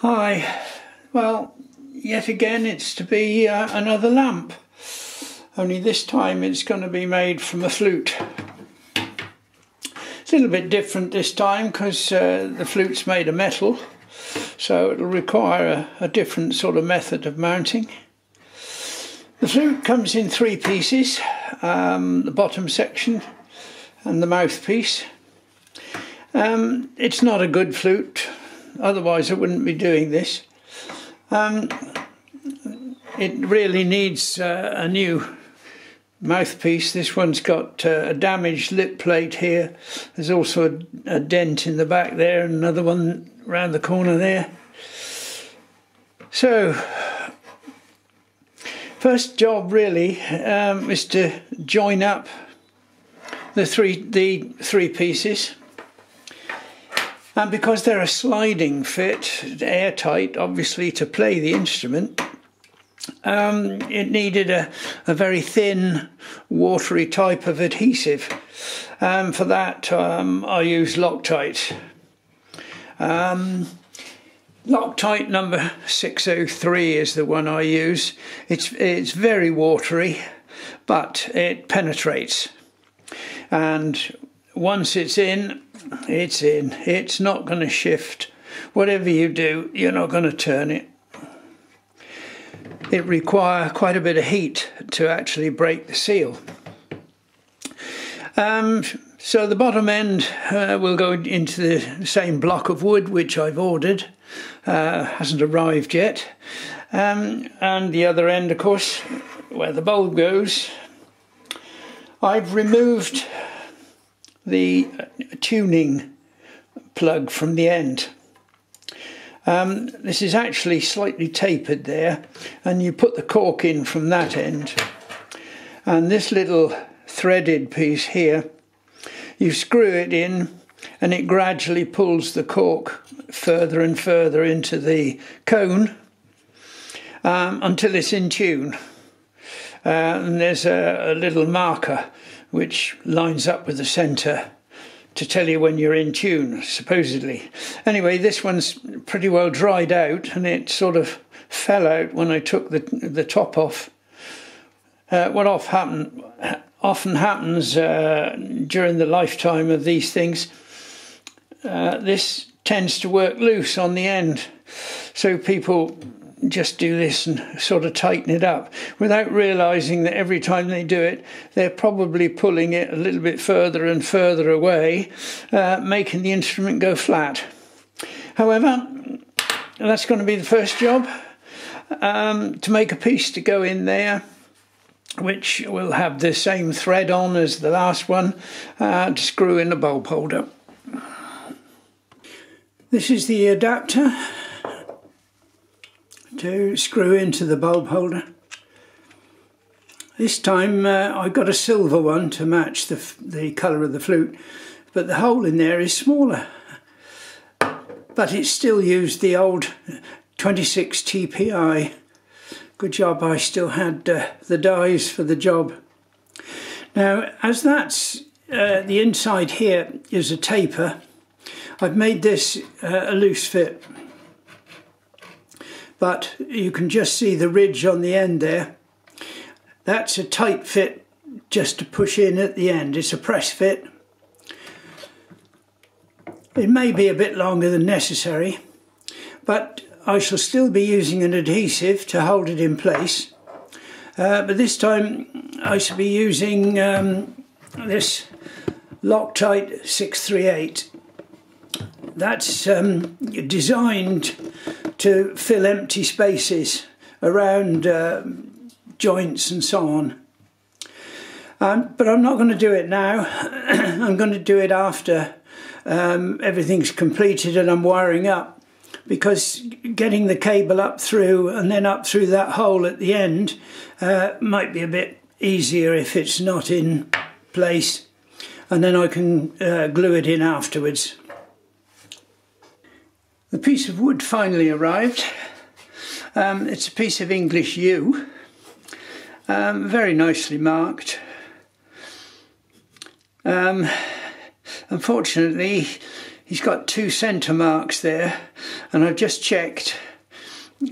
Hi, well, yet again it's to be uh, another lamp, only this time it's going to be made from a flute. It's a little bit different this time because uh, the flute's made of metal, so it'll require a, a different sort of method of mounting. The flute comes in three pieces um, the bottom section and the mouthpiece. Um, it's not a good flute, otherwise I wouldn't be doing this. Um, it really needs uh, a new mouthpiece. This one's got uh, a damaged lip plate here. There's also a, a, dent in the back there, and another one around the corner there. So, first job really um, is to join up the three the three pieces. And because they're a sliding fit, airtight, obviously, to play the instrument, um, it needed a, a, very thin, watery type of adhesive. Um, for that, um, I use Loctite. Um, Loctite number 603 is the one I use. It's, it's very watery, but it penetrates. And once it's in, it's in. It's not going to shift. Whatever you do, you're not going to turn it. It requires quite a bit of heat to actually break the seal. Um, so the bottom end uh, will go into the same block of wood which I've ordered. Uh, hasn't arrived yet. Um, and the other end, of course, where the bulb goes, I've removed the tuning plug from the end. Um, this is actually slightly tapered there, and you put the cork in from that end. And this little threaded piece here, you screw it in, and it gradually pulls the cork further and further into the cone um, until it's in tune. Uh, and there's a, a little marker which lines up with the centre to tell you when you're in tune, supposedly. Anyway, this one's pretty well dried out and it sort of fell out when I took the, the top off. Uh, what off happen, often happens uh, during the lifetime of these things, uh, this tends to work loose on the end. So people just do this and sort of tighten it up without realizing that every time they do it, they're probably pulling it a little bit further and further away, uh, making the instrument go flat. However, that's going to be the first job um, to make a piece to go in there. Which will have the same thread on as the last one uh, to screw in the bulb holder. This is the adapter to screw into the bulb holder. This time uh, I got a silver one to match the, the colour of the flute, but the hole in there is smaller. But it still used the old 26 TPI. Good job I still had uh, the dies for the job. Now, as that's uh, the inside here is a taper, I've made this uh, a loose fit but you can just see the ridge on the end there. That's a tight fit just to push in at the end. It's a press fit. It may be a bit longer than necessary, but I shall still be using an adhesive to hold it in place. Uh, but this time I shall be using um, this Loctite 638. That's um, designed to fill empty spaces around uh, joints and so on. Um, but I'm not going to do it now. I'm going to do it after um, everything's completed and I'm wiring up because getting the cable up through and then up through that hole at the end uh, might be a bit easier if it's not in place and then I can uh, glue it in afterwards. The piece of wood finally arrived. Um, it's a piece of English yew, um, very nicely marked. Um, unfortunately, he's got two centre marks there and I've just checked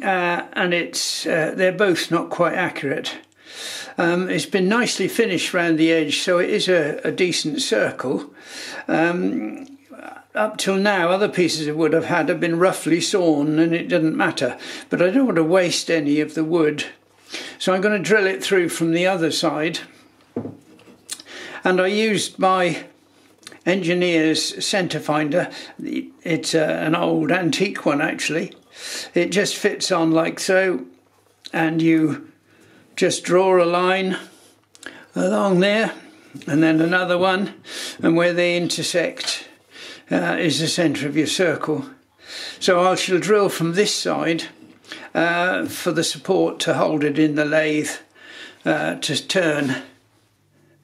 uh, and it's uh, they're both not quite accurate. Um, it's been nicely finished round the edge, so it is a, a decent circle. Um, up till now, other pieces of wood I've had have been roughly sawn and it doesn't matter. But I don't want to waste any of the wood. So I'm going to drill it through from the other side. And I used my engineer's centre finder. It's uh, an old antique one actually. It just fits on like so. And you just draw a line along there and then another one. And where they intersect uh, is the centre of your circle. So I shall drill from this side uh, for the support to hold it in the lathe uh, to turn.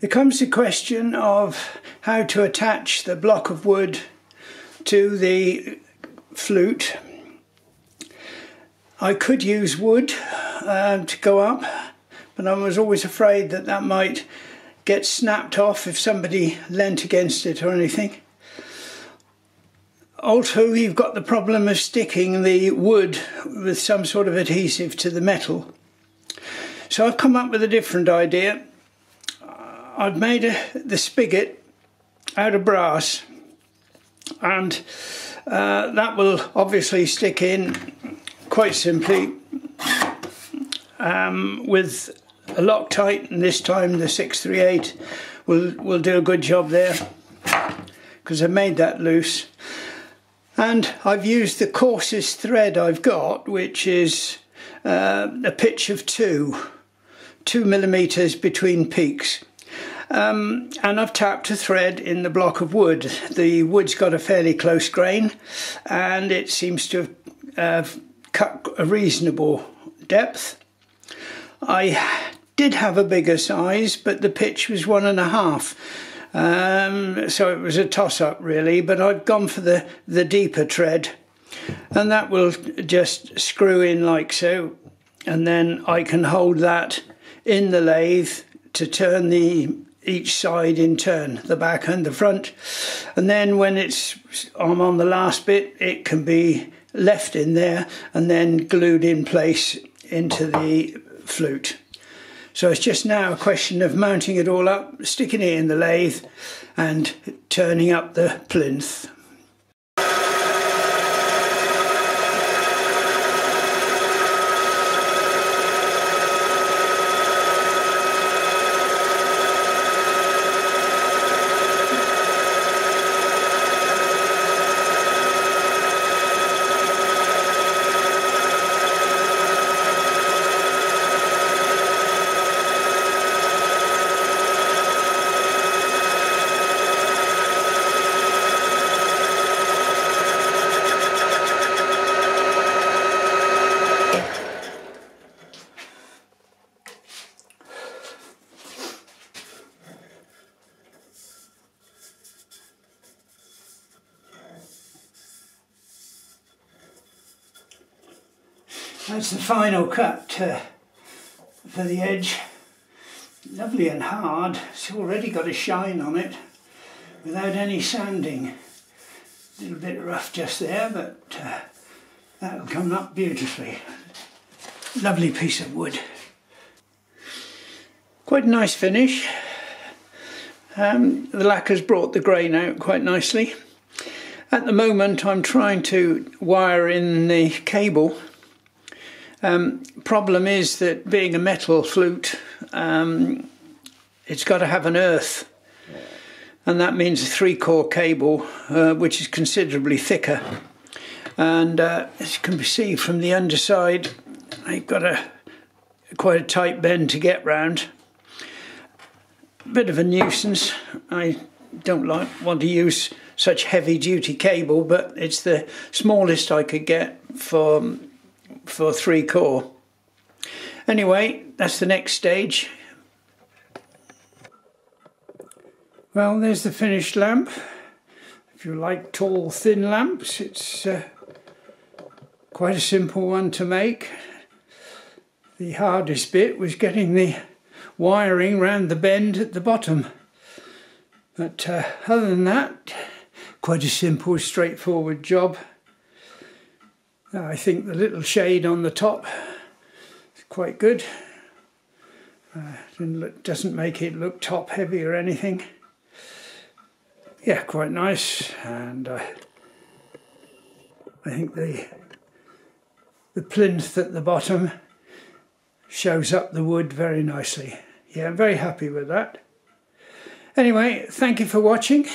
There comes the question of how to attach the block of wood to the flute. I could use wood uh, to go up, but I was always afraid that that might get snapped off if somebody leant against it or anything. Also, you've got the problem of sticking the wood with some sort of adhesive to the metal. So I've come up with a different idea. I've made a, the spigot out of brass and uh, that will obviously stick in quite simply um, with a Loctite and this time the 638 will, will do a good job there because I made that loose and I've used the coarsest thread I've got, which is uh, a pitch of two, two millimeters between peaks. Um, and I've tapped a thread in the block of wood. The wood's got a fairly close grain and it seems to have uh, cut a reasonable depth. I did have a bigger size, but the pitch was one and a half. Um, so it was a toss up really, but I've gone for the, the deeper tread and that will just screw in like so and then I can hold that in the lathe to turn the each side in turn, the back and the front. And then when it's I'm on the last bit, it can be left in there and then glued in place into the flute. So it's just now a question of mounting it all up, sticking it in the lathe and turning up the plinth. That's the final cut uh, for the edge. Lovely and hard. It's already got a shine on it without any sanding. A little bit rough just there, but uh, that'll come up beautifully. Lovely piece of wood. Quite a nice finish. Um, the lacquer's brought the grain out quite nicely. At the moment I'm trying to wire in the cable um, problem is that being a metal flute, um, it's got to have an earth, and that means a three-core cable, uh, which is considerably thicker. And uh, as you can see from the underside, I've got a quite a tight bend to get round. Bit of a nuisance. I don't like want to use such heavy duty cable, but it's the smallest I could get for for three core. Anyway, that's the next stage. Well, there's the finished lamp. If you like tall, thin lamps, it's uh, quite a simple one to make. The hardest bit was getting the wiring round the bend at the bottom. But uh, other than that, quite a simple, straightforward job. I think the little shade on the top is quite good. Uh, doesn't make it look top heavy or anything. Yeah, quite nice, and uh, I think the the plinth at the bottom shows up the wood very nicely. Yeah, I'm very happy with that. Anyway, thank you for watching.